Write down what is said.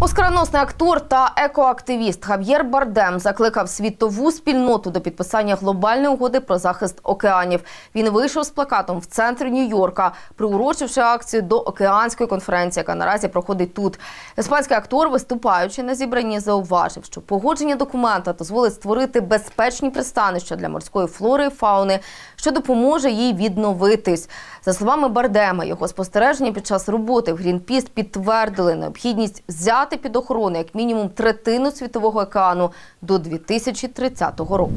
Оскароносний актор та екоактивіст Хав'єр Бардем закликав світову спільноту до підписання глобальної угоди про захист океанів. Він вийшов з плакатом в центрі Нью-Йорка, приурочивши акцію до океанської конференції, яка наразі проходить тут. Іспанський актор, виступаючи на зібранні, зауважив, що погодження документа дозволить створити безпечні пристанища для морської флори і фауни, що допоможе їй відновитись. За словами Бардема, його спостереження під час роботи в Грінпіс підтвердили необхідність взяти під охорону як мінімум третину світового океану до 2030 року.